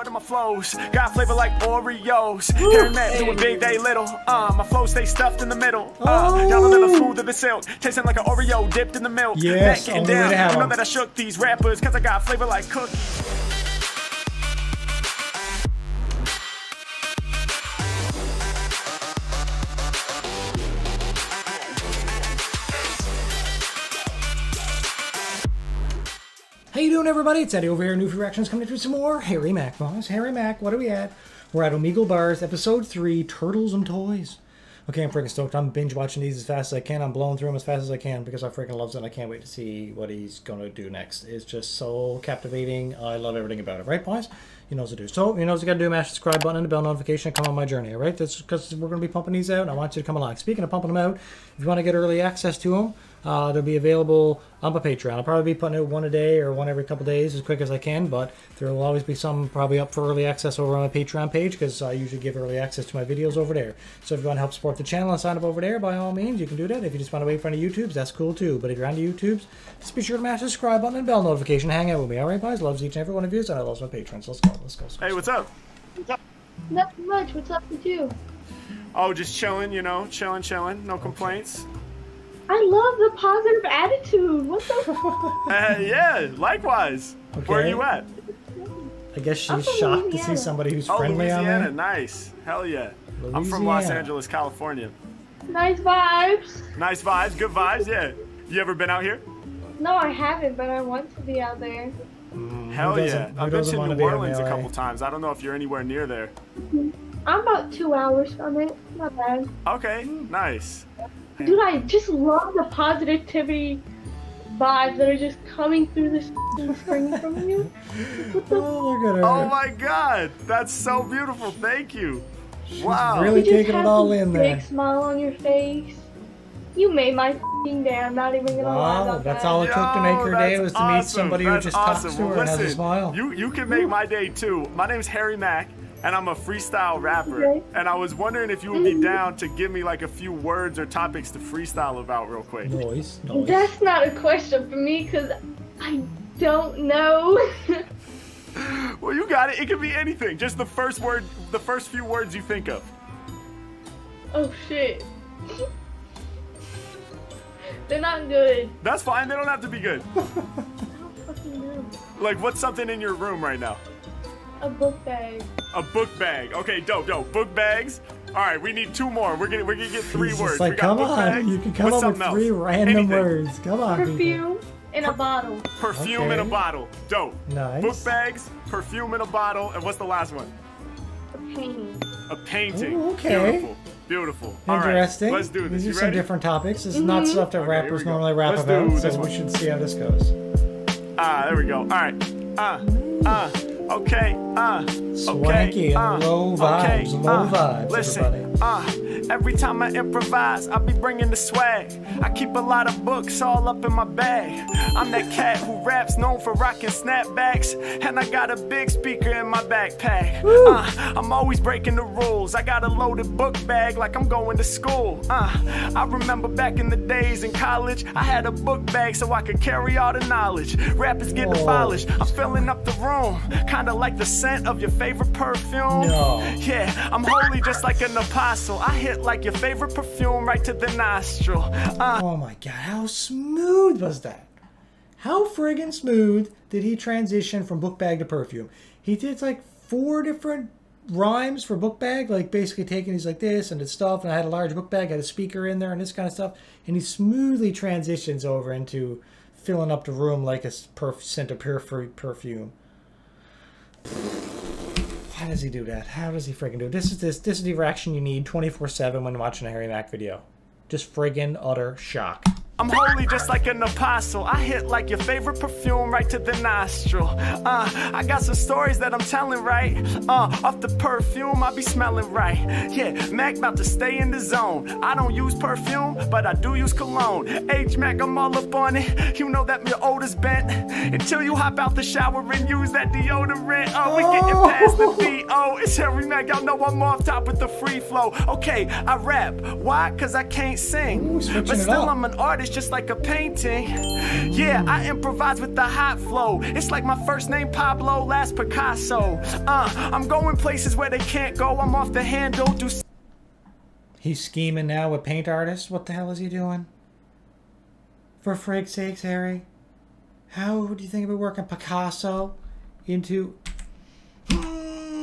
more to my flows. Got flavor like Oreos. Mack doing big, they little. Uh, my flow stay stuffed in the middle. Uh, y'all a little smoother than silk. Tasting like an Oreo dipped in the milk. Yes, Back and down. to You know that I shook these rappers cause I got flavor like cookies. Everybody? It's Eddie over here, Newfie Reactions, coming through some more Harry Mack, boss. Harry Mack, what are we at? We're at Omegle Bars, Episode 3, Turtles and Toys. Okay, I'm freaking stoked. I'm binge watching these as fast as I can. I'm blowing through them as fast as I can because I freaking love it. I can't wait to see what he's going to do next. It's just so captivating. I love everything about it. Right, boys? You know what to do. So, you know what you got to do. Mash the subscribe button and the bell notification come on my journey, all right? That's because we're going to be pumping these out and I want you to come along. Speaking of pumping them out, if you want to get early access to them, uh, they'll be available on my Patreon. I'll probably be putting out one a day or one every couple days as quick as I can, but there will always be some probably up for early access over on my Patreon page because I usually give early access to my videos over there. So if you want to help support the channel and sign up over there, by all means, you can do that. If you just want to wait for any YouTubes, that's cool too. But if you're on the YouTubes, just be sure to mash the subscribe button and bell notification. Hang out with me, all right, guys? Loves each and every one of you, and I love my patrons. Let's go. Let's go. Let's go. Hey, what's up? Nothing much. What's up with you? Oh, just chilling, you know, chilling, chilling. No complaints. I love the positive attitude. What the? Uh, yeah, likewise. Okay. Where are you at? I guess she's from shocked to see somebody who's Oh, friendly on Louisiana. there. Nice. Hell yeah. I'm from Los Angeles, California. nice vibes. Nice vibes, good vibes, yeah. You ever been out here? No, I haven't, but I want to be out there. Hell yeah. I've been to New be Orleans a couple times. I don't know if you're anywhere near there. I'm about two hours from it. Not bad. Okay, nice. Dude, I just love the positivity vibes that are just coming through this screen from you. What the? Oh, look at her. Oh my god, that's so beautiful. Thank you. Wow. really- You just taking it have all this in big smile on your face. You made my f***ing day. I'm not even gonna lie Wow, about that's that. all it took to make her day was to meet awesome. somebody who That's just awesome. talks to Well, her and has a listen, smile. You you can make my day too. My name's Harry Mack, and I'm a freestyle rapper. Okay. And I was wondering if you would be mm-hmm. down to give me like a few words or topics to freestyle about real quick. Noise, noise. That's not a question for me because I don't know. Well, you got it. It could be anything. Just the first word, the first few words you think of. oh shit. They're not good. That's fine. They don't have to be good. I don't fucking know. Like, what's something in your room right now? A book bag. A book bag. Okay, dope, dope. Book bags. All right, we need two more. We're gonna we're gonna get three He's words. just like, we got come book on, bag. you can come What's up with something three random Anything. words. Come on, people. Perfume in a bottle. Perfume in a bottle. Dope. Nice. Book bags, perfume in a bottle, and what's the last one? A painting. A painting. Ooh, okay. Beautiful. Beautiful. All right, Interesting. let's do this. These You are some ready? different topics. This is not stuff that Okay, rappers normally rap Let's about, do so this we should see how this goes. Ah, there we go. All right. Uh, uh, okay, uh, Swanky okay, and uh, low okay, vibes, low uh, vibes, Listen, everybody. uh, every time I improvise, I be bringing the swag. I keep a lot of books all up in my bag. I'm that cat who raps known for rocking snapbacks, and I got a big speaker in my backpack. Uh, I'm always breaking the rules. I got a loaded book bag like I'm going to school. Uh, I remember back in the days in college, I had a book bag so I could carry all the knowledge. Rappers get abolished. I'm filling up the room, kinda like the scent of your favorite perfume. No. Yeah, I'm holy just like an apostle. I hit like your favorite perfume right to the nostril. Uh, Oh my god, how smooth was that? How friggin' smooth did he transition from book bag to perfume? He did like four different rhymes for book bag, like basically taking these like this and stuff, and I had a large book bag, had a speaker in there and this kind of stuff, and he smoothly transitions over into filling up the room like a perf- scent of perf- perfume. How does he do that? How does he friggin' do it? This is this this is the reaction you need 24/7 when watching a Harry Mack video. Just friggin' utter shock. I'm holy just like an apostle. I hit like your favorite perfume right to the nostril. Uh, I got some stories that I'm telling right. Uh, off the perfume, I be smelling right. Yeah, Mack about to stay in the zone. I don't use perfume, but I do use cologne. H Mack, I'm all up on it. You know that your odor's bent. Until you hop out the shower and use that deodorant. Oh, we getting past the B.O. It's Harry Mack, y'all know I'm off top with the free flow. Okay, I rap. Why? Cause I can't sing. Ooh, but still. I'm an artist lyrics just like a painting. Yeah, I improvise with the hot flow. It's like my first name Pablo, last Picasso. Uh, I'm going places where they can't go. I'm off the handle. Do He's scheming now with paint artists. What the hell is he doing? For frig's sakes, Harry. How do you think about working Picasso into...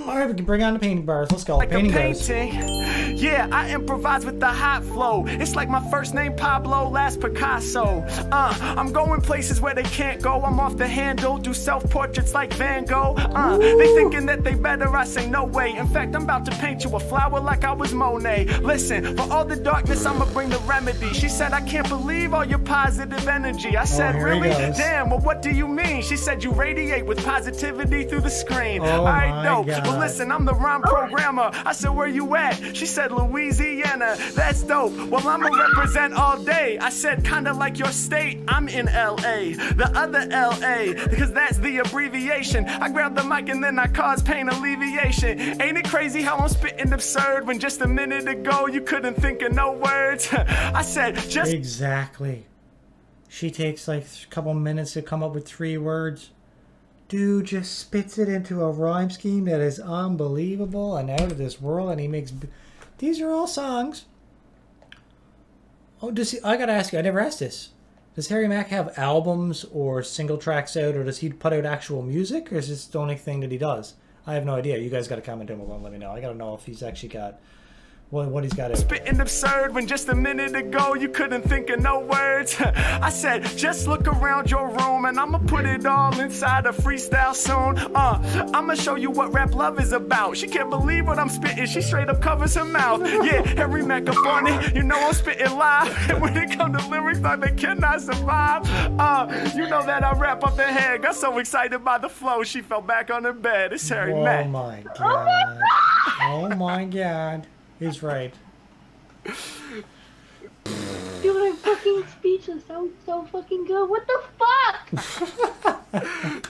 Mm, Alright, we can bring on the painting bars. Let's go. like painting a bars. painting. Yeah, I improvise with the hot flow. It's like my first name Pablo, last Picasso. Uh, I'm going places where they can't go. I'm off the handle, do self portraits like Van Gogh. Uh, they thinking that they better. I say no way. In fact, I'm about to paint you a flower like I was Monet. Listen, for all the darkness, I'ma bring the remedy. She said, I can't believe all your positive energy. I said, here he really? Damn. Well, what do you mean? She said you radiate with positivity through the screen. Oh All right, my dope. God. Listen, I'm the rhyme programmer. I said, where you at? She said, Louisiana. That's dope. Well, I'ma represent all day. I said, kinda like your state. I'm in LA, the other LA, because that's the abbreviation. I grab the mic and then I cause pain alleviation. Ain't it crazy how I'm spitting absurd when just a minute ago you couldn't think of no words? I said, just Exactly. She takes like a couple minutes to come up with three words. Dude just spits it into a rhyme scheme that is unbelievable and out of this world, and he makes these are all songs. Oh, does he? I gotta ask you. I never asked this. Does Harry Mack have albums or single tracks out, or does he put out actual music, or is this the only thing that he does? I have no idea. You guys got to comment down below and let me know. I gotta know if he's actually got what what he's got out. spitting absurd when just a minute ago you couldn't think of no words. I said, just look around your room and I'ma put it all inside a freestyle soon. Uh, I'ma show you what rap love is about. She can't believe what I'm spitting, she straight up covers her mouth. Yeah, Harry Mack up on it, you know I'm spitting live. And when it come to lyrics, like they cannot survive. Uh, you know that I rap up the head. Got so excited by the flow, she fell back on her bed. It's Harry Oh Mack. my god. Oh my god. He's right. Dude, I'm fucking speechless. That was so fucking good. What the fuck?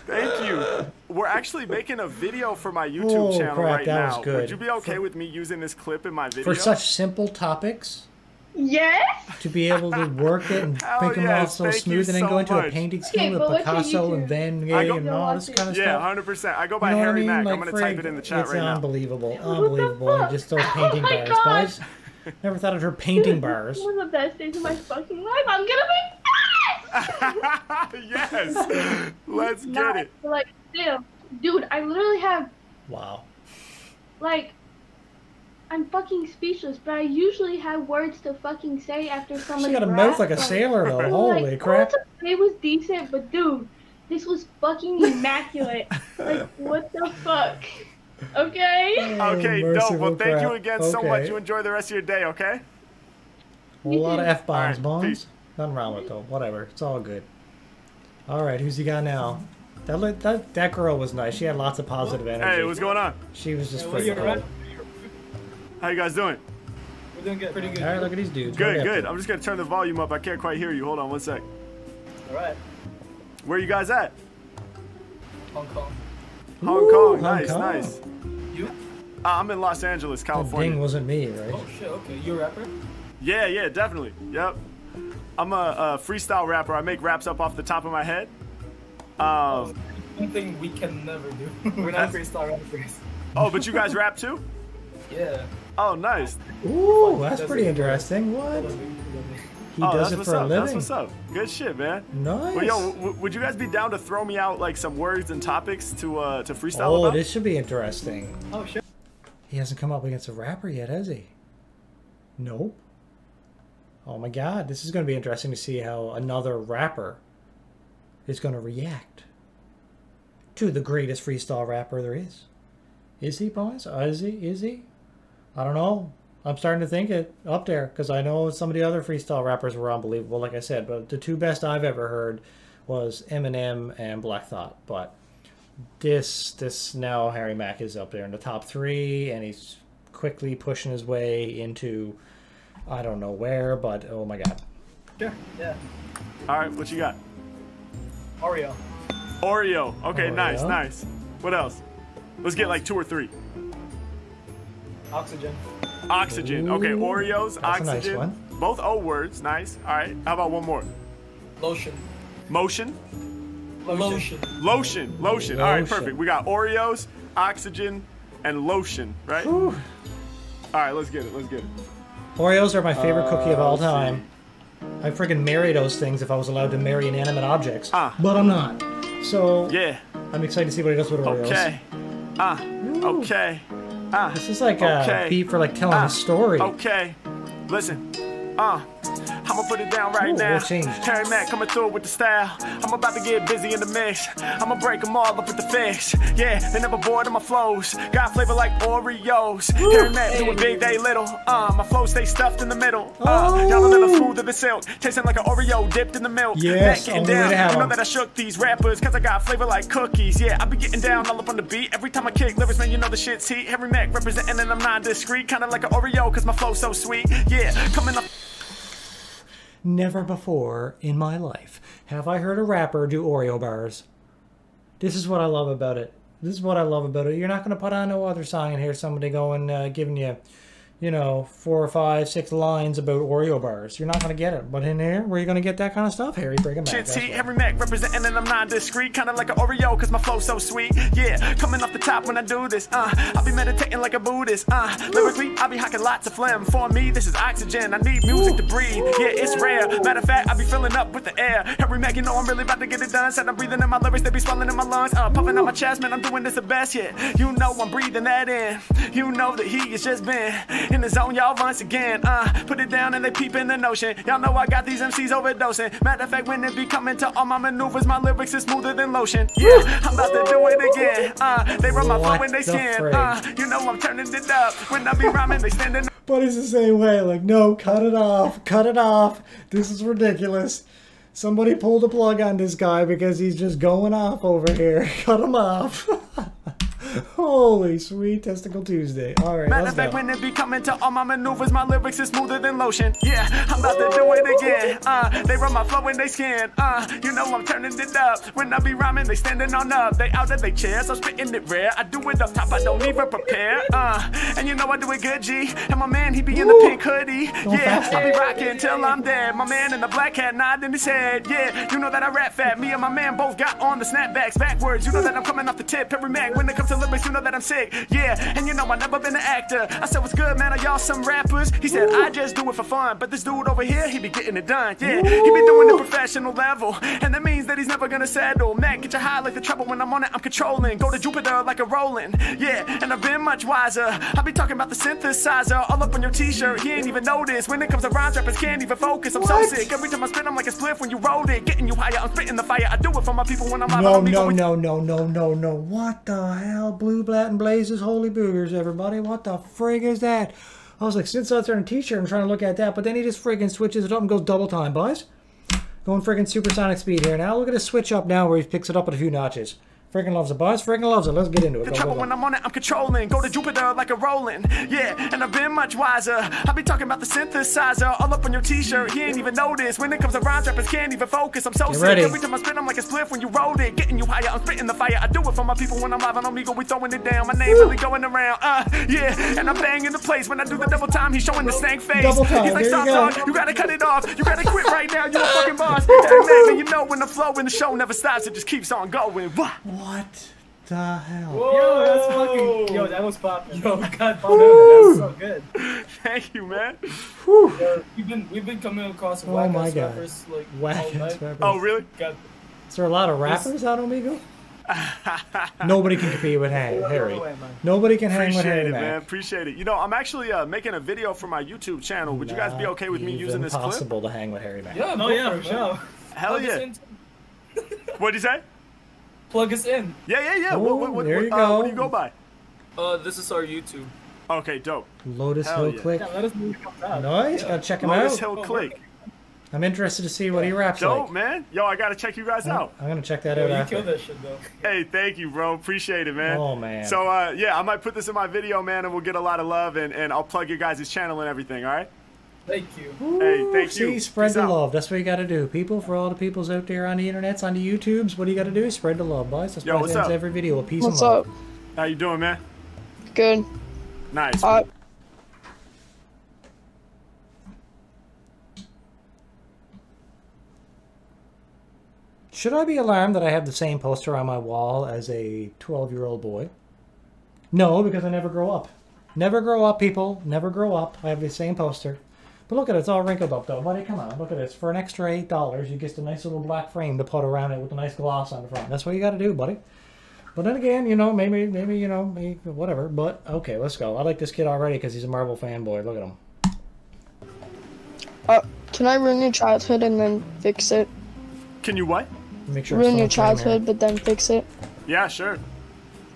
Thank you. We're actually making a video for my YouTube Oh, channel crap, right that was now. good. Would you be okay with me using this clip in my video? For such simple topics, Yes? to be able to work it and Hell oh, make them all so thank smooth and then so go into a much. painting Okay, skill with Picasso and YouTube? Van Gogh and all this kind of yeah, stuff. hundred percent. I go by You know what I Harry mean? Mack. Like, I'm gonna frig, type it in the chat it's right now. unbelievable, the unbelievable. fuck? Just those painting Oh bars, God. boys. Never thought of her painting Dude, bars. This was the best days of my fucking life. I'm gonna be yes, let's get Not, it. Like, damn. Dude, I literally have, Wow. like, I'm fucking speechless, but I usually have words to fucking say after somebody She got a mouth like a sailor though. I'm Holy like, crap. Oh, it was decent, but dude, this was fucking immaculate. like, what the fuck? Okay? Oh, okay, Oh, dope. Well, merciful thank you crap. again so much. You enjoy the rest of your day, okay? A lot of F bombs, Alright, bombs. peace. Nothing wrong with it though. Whatever. It's all good. All right, who's he got now? That that that girl was nice. She had lots of positive energy. Hey, what's going on? She was just Well, freaking you're cool. Right. How you guys doing? We're doing good. Pretty good. All right, look at these dudes. Good, good. I'm just gonna turn the volume up. I can't quite hear you. Hold on one sec. All right. Where you guys at? Hong Kong. Hong Ooh, Kong. Hong nice, Kong. nice. You? Uh, I'm in Los Angeles, That California. ding wasn't me, right? Oh shit. Okay. You a rapper? Yeah, yeah, definitely. Yep. I'm a, a freestyle rapper. I make raps up off the top of my head. Um, One thing we can never do. We're not freestyle rappers. oh, but you guys rap too? Yeah. Oh, nice. Ooh, that's pretty interesting. What? He oh, does that's it what's for a up. That's living. what's up. Good shit, man. Nice. Well, yo, w- would you guys be down to throw me out like some words and topics to uh to freestyle oh, about? this should be interesting. Oh shit. He hasn't come up against a rapper yet, has he? Nope. Oh my god, this is going to be interesting to see how another rapper is going to react to the greatest freestyle rapper there is. Is he, boys? Is he? Is he? I don't know. I'm starting to think it up there because I know some of the other freestyle rappers were unbelievable, like I said. But the two best I've ever heard was Eminem and Black Thought. But this this now Harry Mack is up there in the top three, and he's quickly pushing his way into I don't know where, but oh my god. Sure. Yeah. All right, what you got? Oreo. Oreo. Okay, nice, nice. What else? Let's get like two or three. Oxygen. Oxygen. Okay, Oreos, That's a nice oxygen. one. Both O words. Nice. All right. How about one more? Lotion. Motion. Lotion. Lotion. Lotion. All right. Perfect. We got Oreos, oxygen, and lotion. Right. All right. Let's get it. Let's get it. Oreos are my favorite cookie of all let's see. time. I'd freaking marry those things if I was allowed to marry inanimate objects. Ah. But I'm not. So Yeah. I'm excited to see what he does with Oreos. Okay. Ah. Okay. Ah. This is like a Okay. beat for like telling Ah, a story. Okay, listen. Uh, I'ma put it down right Ooh, now. changed? Mack coming through with the style. I'm about to get busy in the mix. I'ma break them all up with the fix. Yeah, they never bored of my flows. Got flavor like Oreos. Harry Mack doing big, they little. Uh, my flow stay stuffed in the middle. Uh, y'all a little smoother than silk. Tasting like an Oreo dipped in the milk. Yes, Back getting down. You know that I shook these rappers cause I got flavor like cookies. Yeah, I be getting down all up on the beat. Every time I kick lyrics, man, you know the shit's heat. Harry Mack representing and I'm not discreet. Kinda like an Oreo cause my flow's so sweet. Yeah, coming up. Never before in my life have I heard a rapper do Oreo bars. This is what I love about it. This is what I love about it. You're not going to put on no other song and hear somebody going, uh, giving you, you know, four or five, six lines about Oreo bars. You're not going to get it. But in here, where are you going to get that kind of stuff? Harry, bring it back. Shit's That's heat, what- Harry Mack representing and I'm not discreet. Kinda like an Oreo, cause my flow's so sweet. Yeah, coming off the top when I do this. Uh, I'll be meditating like a Buddhist. Uh, lyrically, I'll be hocking lots of phlegm. For me, this is oxygen. I need music to breathe. Yeah, it's rare. Matter of fact, I'll be filling up with the air. Harry Mack, you know I'm really about to get it done. Said I'm breathing in my lyrics, they be swelling in my lungs. Uh, puffing out my chest, man, I'm doing this the best yet. You know I'm breathing that in. You know that he has just been in the zone, y'all once again. Uh, put it down and they peep in the notion. Y'all know I got these MCs overdosing. Matter of fact, when it be coming to all my maneuvers, my lyrics is smoother than lotion. Yeah, I'm about to do it again. Uh, they run my What when they the skin. Uh, you know I'm turning it up. When I be rhyming, they standing But it's the same way. Like, no, cut it off. Cut it off. This is ridiculous. Somebody pulled a plug on this guy because he's just going off over here. Cut him off. Holy sweet testicle Tuesday. All right, Matter of fact, when it be coming to all my maneuvers, my lyrics is smoother than lotion. Yeah, I'm about to do it again. Uh, they run my flow in they skin. Uh, you know I'm turning it up. When I be rhyming, they standing on up. They out of their chairs, I'm spitting it rare. I do it up top, I don't even prepare. Uh, and you know I do it good, G. And my man, he be in the pink hoodie. Yeah, faster. I be rocking till I'm dead. My man in the black hat nodding his head. Yeah, you know that I rap fat. Me and my man both got on the snapbacks backwards. You know that I'm coming off the tip. Every Mack, when it comes to lyrics, you know that I'm sick. Yeah, and you know I never been an actor. I said, what's good, man? Are y'all some rappers? He said, I just do it for fun. But this dude over here, he be getting it done. Yeah, he be doing it professional level. And that means that he's never gonna settle. Mack, get you high like the trouble when I'm on it, I'm controlling. Go to Jupiter like a rolling. Yeah, and I've been much wiser. I be talking about the synthesizer all up on your t-shirt. He ain't even noticed. When it comes to rhymes, rappers can't even focus. I'm What? so sick. Every time I spit, I'm like a spliff when you rolled it. Getting you higher, I'm spitting the fire. I do it for my people when I'm. I No, no, no, no, no, no, no. What the hell? Blue, black, and blazes, holy boogers, everybody. What the frig is that? I was like, sits out there in a t-shirt and trying to look at that, but then he just friggin' switches it up and goes double time, boys. Going friggin' supersonic speed here. Now look at his switch up now where he picks it up at a few notches. Friggin' loves it, boys. Friggin' loves it. Let's get into it. The trouble when I'm on it, I'm controlling. Go to Jupiter like a rolling. Yeah, and I've been much wiser. I be talking about the synthesizer all up on your t-shirt. He ain't even noticed. When it comes to rhymes, rappers can't even focus. I'm so Get sick. ready. Every time I spit, I'm like a spliff when you rolled it. Getting you higher, I'm spitting the fire. I do it for my people when I'm live on Omegle. We throwing it down. My name really going around. Uh, yeah, and I'm banging the place. When I do the double time, he's showing the stank face. Double time, He's like, there you stop, go." You gotta cut it off. You gotta quit right now. You're a fucking boss. Hey, man, you know when the flow in the show never stops, it just keeps on going. Wah. What the hell? Yo, that's fucking. Yo, that was popping. Yo, God, found out. That was so good. Thank you, man. Yo, we've been we've been coming across Oh whack my ass God. rappers like all Whack night. ass rappers. Oh, really? God, Is there a lot of rappers out on Omegle? Nobody can compete with Harry. Harry. no way. Nobody can hang with Harry. Appreciate it, man. Appreciate it. You know, I'm actually uh, making a video for my YouTube channel. Would you guys be okay with me using this clip? possible to hang with Harry Mack. Yeah, No, yeah, for sure. Hell Plug us yeah. What'd you say? Plug us in. Yeah, yeah, yeah. Oh, what, what, what, there what, you uh, go. what do you go by? Uh, this is our YouTube. Okay, dope. Lotus Hell Hill yeah. Click. Yeah, let us know when it. Nice. Gotta check him Lotus out. Hill Click. I'm interested to see what he raps Dope, like. man. Yo, I gotta check you guys out. I'm gonna check that Yo, out you after. killed that shit though. Hey, thank you, bro. Appreciate it, man. Oh, man. So, uh, yeah, I might put this in my video, man, and we'll get a lot of love, and, and I'll plug your guys' channel and everything, all right? Thank you. Ooh, hey, thank see, you. Spread Peace the out. love. That's what you got to do. People, for all the peoples out there on the internets, on the YouTubes, what do you got to do? is Spread the love, boys. That's Yo, love. ends up? every video a piece what's love. What's up? How you doing, man? Good. Nice. Uh, Should I be alarmed that I have the same poster on my wall as a 12-year-old boy? No, because I never grow up. Never grow up, people. Never grow up. I have the same poster. But look at it, it's all wrinkled up though. Buddy, come on, look at this. For an extra eight dollars, you get a nice little black frame to put around it with a nice gloss on the front. That's what you got to do, buddy. But then again, you know, maybe, maybe, you know, maybe, whatever. But okay, let's go. I like this kid already because he's a Marvel fanboy. Look at him. Uh, can I ruin your childhood and then fix it? Can you what? Make sure. Ruin your still in frame childhood, but then fix it. Yeah, sure.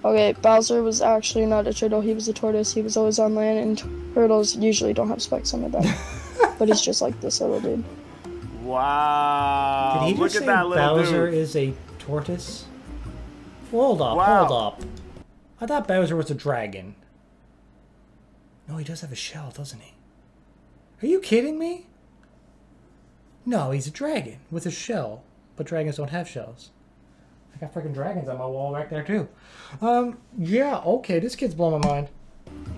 Okay, Bowser was actually not a turtle. He was a tortoise. He was always on land, and turtles usually don't have spikes on their back. but he's just like this little dude. Wow. Did he Look just at say that little Bowser dude. is a tortoise? Hold up, Wow. hold up. I thought Bowser was a dragon. No, he does have a shell, doesn't he? Are you kidding me? No, he's a dragon with a shell, but dragons don't have shells. I got freaking dragons on my wall right there too. Um, yeah, okay, this kid's blowing my mind.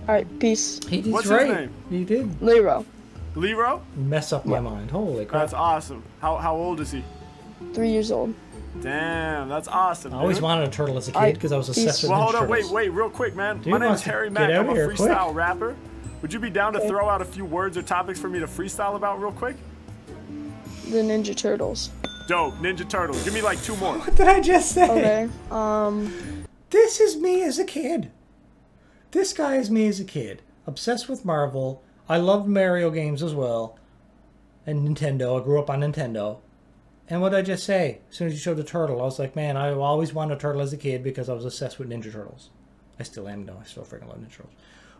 Alright, peace. He did What's his name? He did Lero, Lero? mess up my mind. Holy crap! That's awesome. How, how old is he? three years old. Damn, that's awesome. I always dude. wanted a turtle as a kid because I was obsessed with Well, hold on, wait, Turtles. wait, real quick, man. Dude My name is Harry Mack. I'm a of here, quick. freestyle rapper. Would you be down to throw out a few words or topics for me to freestyle about real quick? The Ninja Turtles. Dope, Ninja Turtles. Give me like two more. What did I just say? Okay. Um, This is me as a kid. This guy is me as a kid. Obsessed with Marvel. I loved Mario games as well. And Nintendo. I grew up on Nintendo. And what did I just say? As soon as you showed the turtle, I was like, man, I always wanted a turtle as a kid because I was obsessed with Ninja Turtles. I still am, though. I still freaking love Ninja Turtles.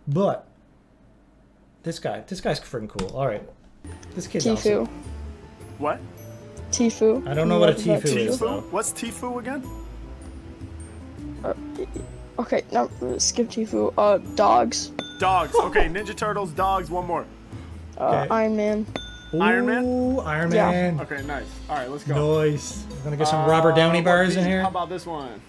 But, this guy, this guy's freaking cool. Alright. This kid's Tifu. awesome. What? Tifu. I don't know what a Love that Tifu is. Tifu? What's Tifu again? Okay, no, skip Tifu. Uh, dogs. Dogs. Okay, Ninja Turtles, dogs, one more. Uh, Okay. Iron Man. Iron Man? Ooh, Iron Yeah. Man. Okay, nice. All right, let's go. Nice. I'm gonna get some Robert Downey Uh, bars in here. How about this one?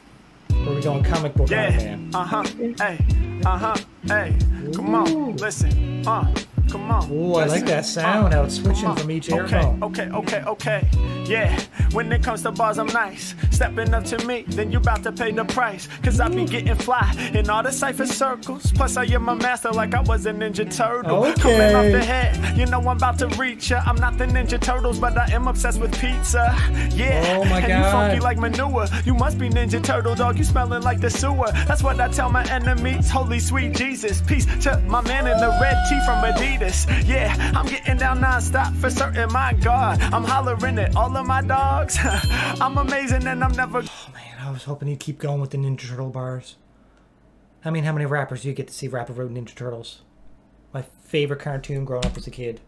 Where are we going comic book Iron Yeah. Man? Uh huh. Hey. Uh huh. Hey. Come on. Listen. Uh. Come on. Ooh, I like that sound, how it's switching from each okay, earphone. Okay, okay, okay. Yeah, when it comes to bars, I'm nice. Stepping up to me, then you about to pay the price. Cause I be getting fly in all the cipher circles. Plus, I am my master like I was a Ninja Turtle. Okay. Coming off the head, you know I'm about to reach ya. I'm not the Ninja Turtles, but I am obsessed with pizza. Yeah, Oh my and you funky like manure. You must be Ninja Turtle, dog. You smelling like the sewer. That's what I tell my enemies. Holy sweet Jesus. Peace to my man in the red tee from Adidas. Yeah, I'm getting down non-stop for certain, my God. I'm hollering at all of my dogs. I'm amazing and I'm never Oh, Man, I was hoping he'd keep going with the Ninja Turtle bars. I mean, how many rappers do you get to see rap about Ninja Turtles? My favorite cartoon growing up as a kid.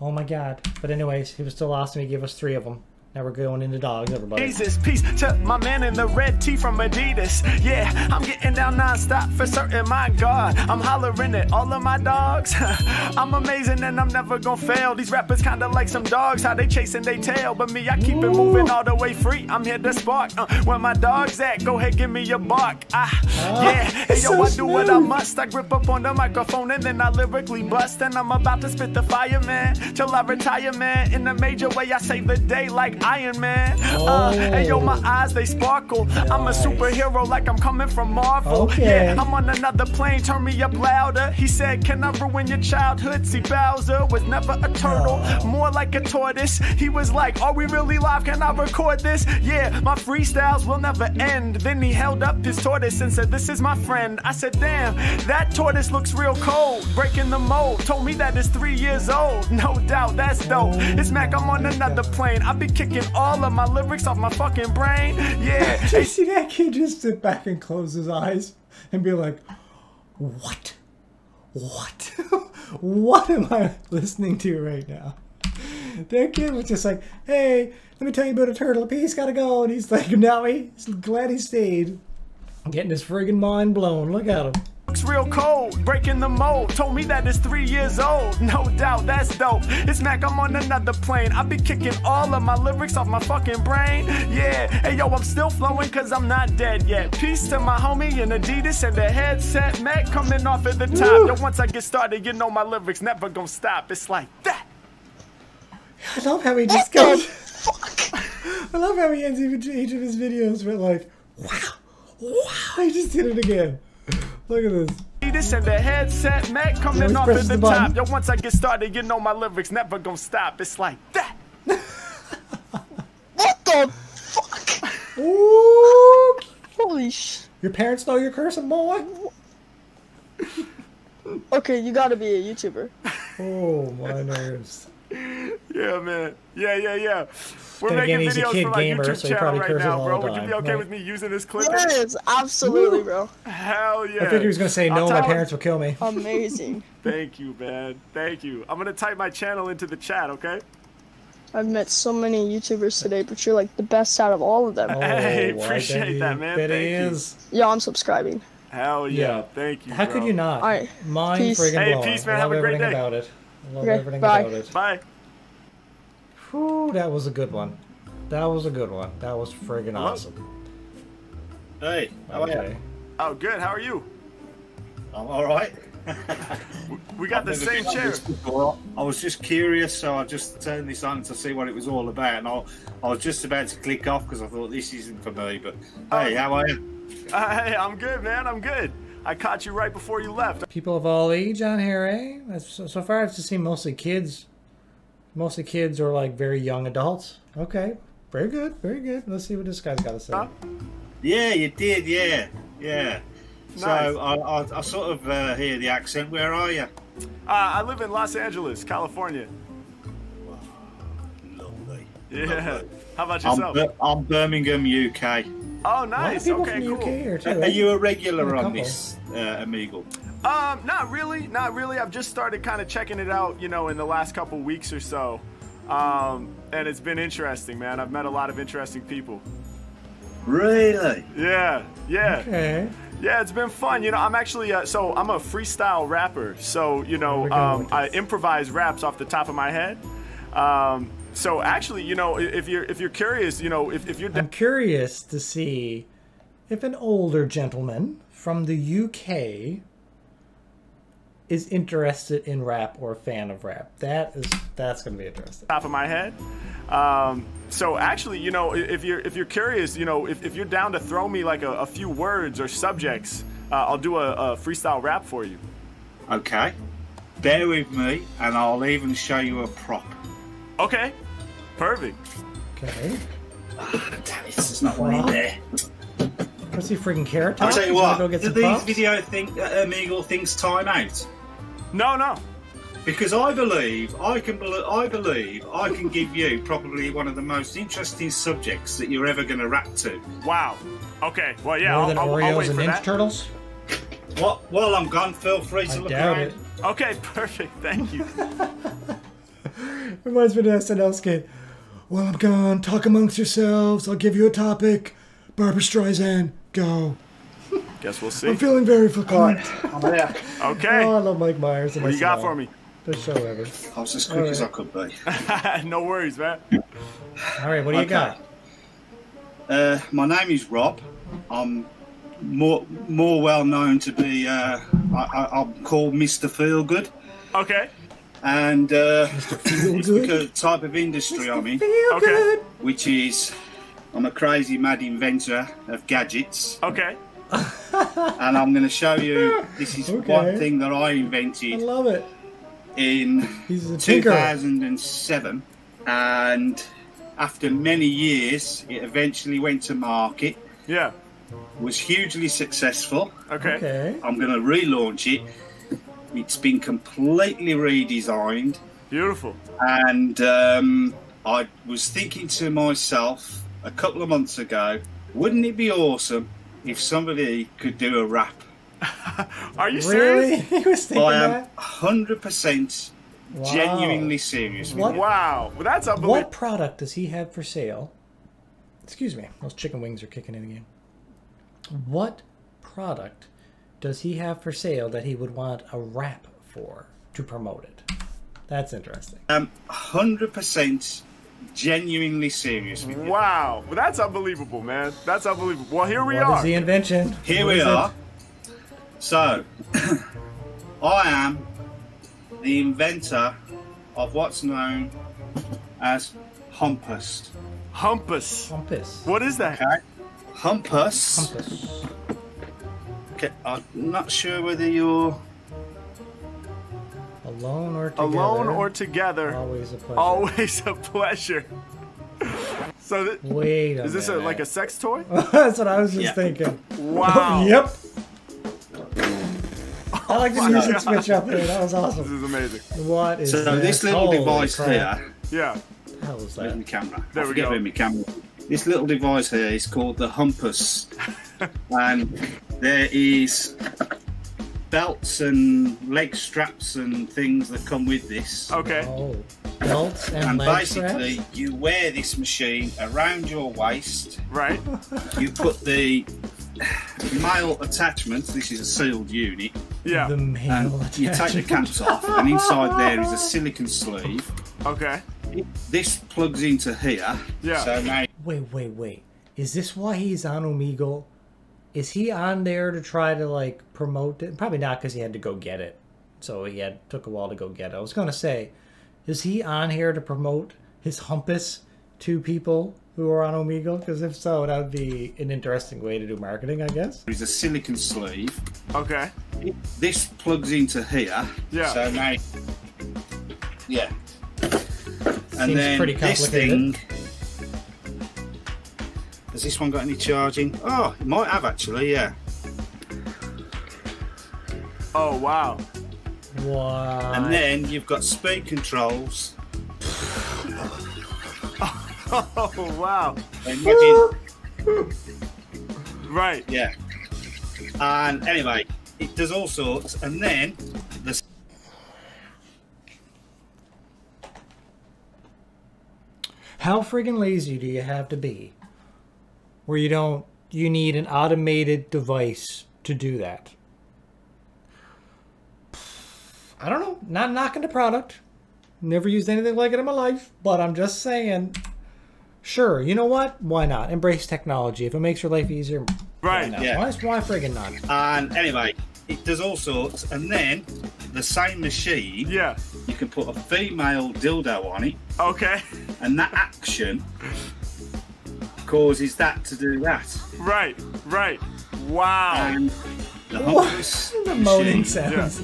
Oh my god. But anyways, he was still awesome. He gave us three of them. Now we're going into dogs, everybody. Jesus, peace to my man in the red tee from Adidas. Yeah, I'm getting down non-stop for certain, my God. I'm hollering at all of my dogs. I'm amazing and I'm never gonna fail. These rappers kinda like some dogs, how they chasing they tail. But me, I keep it moving all the way free. I'm here to spark. Uh, where my dogs at? Go ahead, give me your bark. Ah, yeah. Hey, yo, so I do what I must. I grip up on the microphone and then I lyrically bust. And I'm about to spit the fire, man. Till I retire, man. In a major way, I save the day like Iron Man. Uh, hey, yo, my eyes, they sparkle. I'm a superhero like I'm coming from Marvel. Okay. Yeah, I'm on another plane, turn me up louder. He said, Can I ruin your childhood? See, Bowser was never a turtle, more like a tortoise. He was like, Are we really live? Can I record this? Yeah, my freestyles will never end. Then he held up his tortoise and said, This is my friend. I said, Damn, that tortoise looks real cold, breaking the mold. Told me that it's three years old. No doubt, that's dope. It's Mack, I'm on another plane. I'll be kicking all of my lyrics off my fucking brain. Yeah, you see that kid just sit back and close his eyes and be like, what? What? what am I listening to right now? That kid was just like, hey, let me tell you about a turtle. Peace, gotta go. And he's like, now he's glad he stayed. Getting his friggin' mind blown. Look at him. Looks real cold, breaking the mold. Told me that it's three years old. No doubt, that's dope. It's Mack, I'm on another plane. I be kicking all of my lyrics off my fucking brain. Yeah, hey yo, I'm still flowing cause I'm not dead yet. Peace to my homie in Adidas and the headset. Mack coming off at the top. Yo, once I get started, you know my lyrics never gonna stop. It's like that. I love how he just goes. I love how he ends each, each of his videos with like, wow, wow. He just did it again. Look at this. This and the headset, man, coming Always off at the, the top. Yo, once I get started, you know my lyrics never gonna stop. It's like that. What the fuck? Ooh. Holy sh. Your parents know you're cursing, boy. Okay, you gotta be a YouTuber. Oh, my nerves. Yeah, man. Yeah, yeah, yeah. We're Then making again, he's a videos kid for my gamer, YouTube so he channel probably right curses now, all bro. Would you be okay right? with me using this clip? Yes, absolutely, bro. Hell yeah. I figured he was gonna say no. My parents will kill me. Amazing. Thank you, man. Thank you. I'm gonna type my channel into the chat, okay? I've met so many YouTubers today, but you're like the best out of all of them. Oh, Hey, I appreciate bet that, man. Bet he Thank you. is. Yeah, I'm subscribing. Hell yeah. Yeah. Thank you. How bro. could you not? Alright, Mine peace. friggin' Hey, blowing. peace, man. I Have a great everything day. about it. I love Okay, everything bye. about it. Bye. Whew, that was a good one. That was a good one. That was friggin' Hello? awesome. Hey, how are you? Oh, good. How are you? I'm all right. We got the I've never same been chair. I was just curious, so I just turned this on to see what it was all about, and I, I was just about to click off because I thought this isn't for me. But hey, how are you? Uh, hey, I'm good, man. I'm good. I caught you right before you left. People of all age on here, eh? So, so far, I've just seen mostly kids. Mostly kids or like very young adults. Okay, very good, very good. Let's see what this guy's got to say. Yeah, you did. Yeah, yeah. So Nice. I, I, I sort of uh, hear the accent. Where are you? Uh, I live in Los Angeles, California. Lovely. Yeah. How about I'm, yourself? I'm Birmingham, UK. Oh, A nice. Okay, cool. UK too. Are you a regular A on this, uh, Amigo? Um, not really, not really. I've just started kind of checking it out, you know, in the last couple weeks or so. Um, and it's been interesting, man. I've met a lot of interesting people. Really? Yeah, yeah, Okay. yeah. It's been fun. You know, I'm actually uh, so I'm a freestyle rapper. So you know, um, I improvise raps off the top of my head. Um, so actually, you know, if you're if you're curious, you know, if, if you're I'm curious to see if an older gentleman from the UK is interested in rap or a fan of rap. That is that's gonna be interesting. top of my head. Um, so actually, you know, if you're if you're curious, you know, if, if you're down to throw me like a, a few words or subjects, uh, I'll do a, a freestyle rap for you. Okay. Bear with me, and I'll even show you a prop. Okay, perfect. Okay. Damn it, there's not one in there. What's he freaking carrot I'll tell you what. Go get Do some these props? video think uh, Amigo thinks time out? No, no. Because I believe I can. I believe I can give you probably one of the most interesting subjects that you're ever going to rap to. Wow. Okay. Well, yeah. More I'll, than I'll, I'll Oreos wait and for Ninja that. Turtles? What? While I'm gone, feel free to I look doubt around. it. Okay, perfect. Thank you. Reminds me of the SNL skit. While I'm gone, talk amongst yourselves. I'll give you a topic. Barbra Streisand, go. Guess we'll see. I'm feeling very verklempt. I'm there. Okay. Oh, I love Mike Myers. What you got for me? Best show ever. I was as quick as I could be. no worries, man. All right, what do you got? Uh, my name is Rob. I'm more more well known to be. Uh, I, I, I'm called Mr. Feelgood, Okay. and uh, Feel it's good. because of the type of industry I'm in, Feel Okay. which is I'm a crazy mad inventor of gadgets, Okay. And I'm going to show you. This is Okay. one thing that I invented. I love it. in He's tinker. 2007, and after many years, it eventually went to market. Yeah. Was hugely successful. Okay. Okay. I'm going to relaunch it. It's been completely redesigned, Beautiful. and um, I was thinking to myself a couple of months ago, wouldn't it be awesome if somebody could do a rap? Are you Really? serious? he was I am 100% Wow. genuinely serious. with What? Wow. Well, that's a What product does he have for sale? Excuse me, those chicken wings are kicking in again. What product does he have for sale that he would want a rap for to promote it? That's interesting. I'm 100% genuinely serious with you. Wow. Well, that's unbelievable, man. That's unbelievable. Well, here we What are. is the invention? Here What we is it? are. So, I am the inventor of what's known as humpus. Humpus. Humpus. What is that? Okay. Humpus. Humpus. Okay, I'm not sure whether you're. Alone or together. Alone or together? Always a pleasure. Always a pleasure. So, th- Wait a is this a, like a sex toy? That's what I was just Yeah. thinking. Wow. yep. I like the oh music God. switch up there. That was awesome. This is amazing. What is So this? this little Holy device crap. here. Yeah. What the hell my that? camera? There I we forget go. where my camera. This little device here is called the Humpus, and there is belts and leg straps and things that come with this. Okay. Oh, belts and, And leg basically, straps? you wear this machine around your waist. Right. You put the male attachment. This is a sealed unit. Yeah. The male And you take the caps off, and inside there is a silicon sleeve. Okay. This plugs into here. Yeah. So now Wait, wait, wait. Is this why he's on Omegle? Is he on there to try to like promote it? Probably not because he had to go get it. So he had took a while to go get it. I was gonna say, is he on here to promote his humpus to people who are on Omegle? Because if so, that would be an interesting way to do marketing, I guess. there is a silicon sleeve. Okay. This plugs into here. Yeah. So now, yeah. And then pretty this thing. Has this one got any charging? Oh, it might have actually. Yeah. Oh wow. Wow. And then you've got speed controls. Oh wow. Imagine. Right. yeah. And anyway, it does all sorts. And then the How friggin' lazy do you have to be where you don't you need an automated device to do that? I don't know. Not knocking the product. Never used anything like it in my life, but I'm just saying sure, you know what? Why not? Embrace technology. If it makes your life easier, Right. not? Yeah. Why, why friggin' not? and anyway, it does all sorts. And then the same machine, Yeah. you can put a female dildo on it, Okay. and that action causes that to do that. Right. Right. Wow. And the humpus The moaning machine sounds.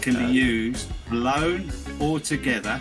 can be used alone or together.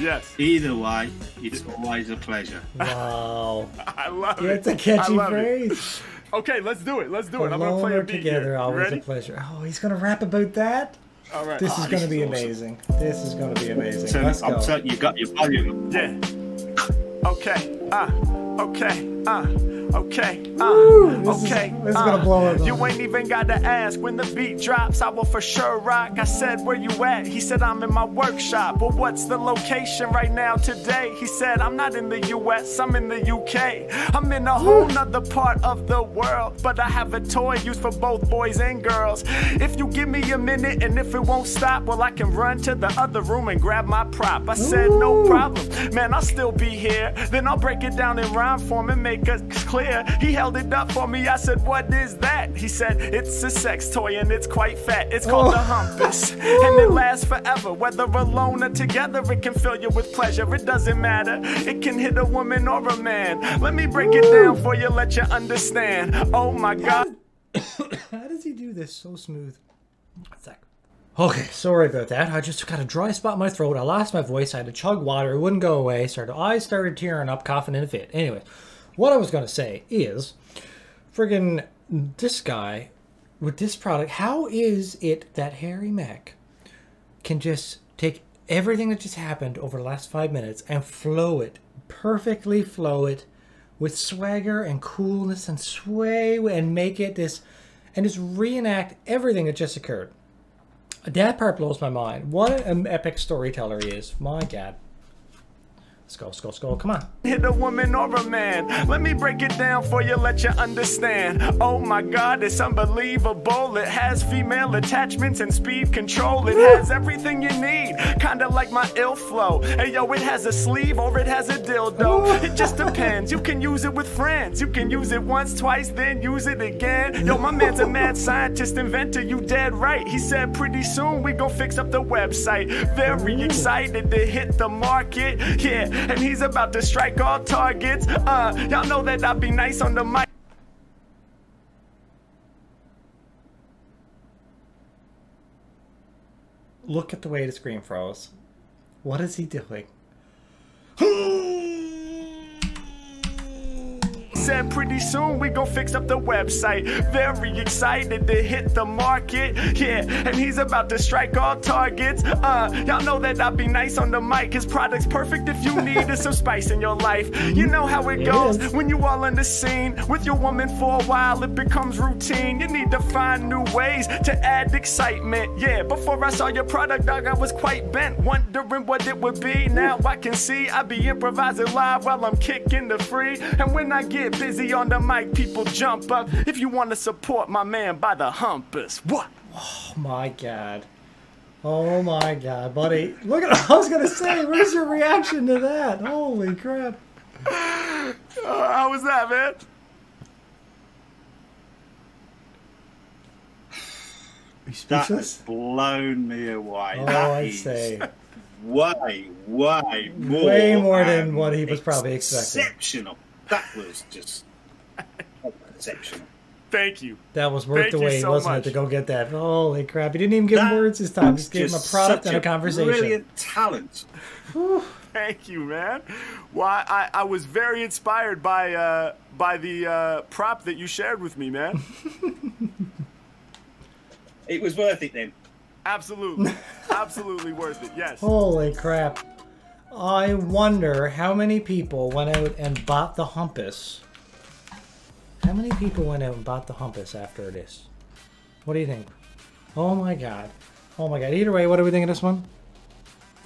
Yes. Either way, it's always a pleasure. Wow. I love Yeah, it. it's a catchy love it. phrase. Okay, let's do it. Let's do it. I'm gonna Alone play a or beat together, here. Always ready? a pleasure. Oh, he's gonna rap about that. All right. This Oh, is going to this be awesome. amazing. This is going to be amazing. So Let's I'm go. telling you, you got your volume. Yeah. Okay. Uh. Okay. Uh. Okay. Uh. This is- okay. this is uh, gonna blow up. You ain't even got to ask when the beat drops. I will for sure rock. I said, Where you at? He said, I'm in my workshop. Well, what's the location right now today? He said, I'm not in the US, I'm in the UK. I'm in a whole nother part of the world. But I have a toy used for both boys and girls. If you give me a minute and if it won't stop, well, I can run to the other room and grab my prop. I said, No problem. Man, I'll still be here. Then I'll break it down in rhyme form and make it clear. He held it up for me. I said, What is that? He said, It's a sex toy and it's quite fat. It's called oh. the Humpus. And it lasts forever. Whether alone or together, it can fill you with pleasure. It doesn't matter. It can hit a woman or a man. Let me break it down for you, let you understand. Oh my God. How does he do this so smooth? One sec. Okay, sorry about that. I just got a dry spot in my throat. I lost my voice. I had to chug water. It wouldn't go away. Started, I started tearing up, coughing in a fit. Anyway, what I was going to say is, friggin' this guy with this product, how is it that Harry Mack can just take everything that just happened over the last five minutes and flow it, perfectly flow it with swagger and coolness and sway and make it this and just reenact everything that just occurred. That part blows my mind. What an epic storyteller he is. My God. Let's go, let's go, let's go. Come on. hit a woman or a man. Let me break it down for you, let you understand. Oh my god, it's unbelievable. It has female attachments and speed control. It has everything you need, kinda like my ill flow. Hey yo, it has a sleeve or it has a dildo. It just depends. You can use it with friends. You can use it once, twice, then use it again. Yo, my man's a mad scientist, inventor. You dead right. He said pretty soon we gon' fix up the website. Very excited to hit the market. Yeah, and he's about to strike all targets. Uh, y'all know that I be nice on the mic. Look at the way the screen froze. What is he doing? Said pretty soon we gon' fix up the website. Very excited to hit the market. Yeah, and he's about to strike all targets. Uh, y'all know that I be nice on the mic. His product's perfect if you needed some spice in your life. You know how it goes when you all in the scene with your woman for a while. It becomes routine. You need to find new ways to add excitement. Yeah, before I saw your product, dog, I was quite bent, wondering what it would be. Now I can see I be improvising live while I'm kicking the free. And when I get busy on the mic, people jump up. If you want to support my man buy the Humpus, what? Oh my god. Oh my god, buddy. Look at I was gonna say, where's your reaction to that? Holy crap. Uh, how was that, man? Are That has blown me away. Oh, That I'd say. way, way more. Way more than what he was probably expecting. Exceptional. That was just exceptional. Thank you. That was worth Thank the you wait, so wasn't much. it, to go get that? Holy crap. He didn't even give him words this time. was Just gave him a product such and a conversation. Brilliant talent. Thank you, man. Why I, I was very inspired by uh, by the uh, prop that you shared with me, man. It was worth it then. Absolutely, absolutely worth it. Yes. Holy crap. I wonder how many people went out and bought the Humpus. How many people went out and bought the Humpus after this? What do you think? Oh my god. Oh my god. Either way, what do we think of this one?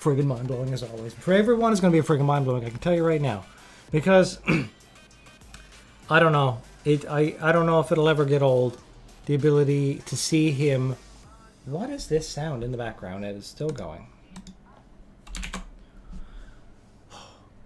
Friggin' mind blowing as always. For everyone, it's to be a friggin' mind blowing. I can tell you right now, because I don't know. It. I. I don't know if it'll ever get old. The ability to see him. What is this sound in the background? It is still going.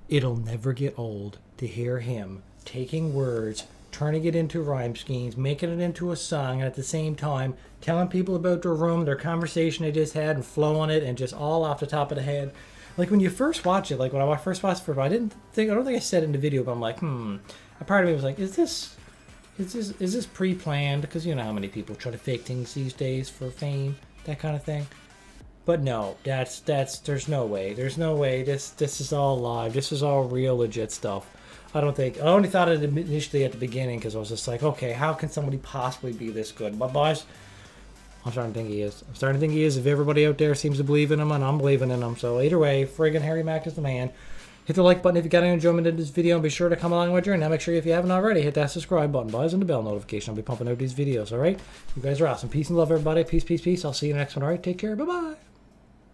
It'll never get old to hear him taking words, turning it into rhyme schemes, making it into a song, and at the same time telling people about their room, their conversation they just had, and flowing it, and just all off the top of the head. Like when you first watch it, like when I first watched it, I didn't think, I don't think I said in the video, but I'm like, hmm. A part of me was like, is this, is this, is this pre-planned? Because you know how many people try to fake things these days for fame, that kind of thing. But no, that's that's there's no way. There's no way. This this is all live. This is all real legit stuff. I don't think. I only thought it initially at the beginning because I was just like, okay, how can somebody possibly be this good? But boys, I'm starting to think he is. I'm starting to think he is. If everybody out there seems to believe in him, and I'm believing in him, so either way, friggin' Harry Mack is the man. Hit the like button if you got any enjoyment in this video, and be sure to come along with your. Now make sure if you haven't already, hit that subscribe button, boys, and the bell notification. I'll be pumping out these videos. All right, you guys are awesome. Peace and love, everybody. Peace, peace, peace. I'll see you in the next one. All right, take care. Bye bye.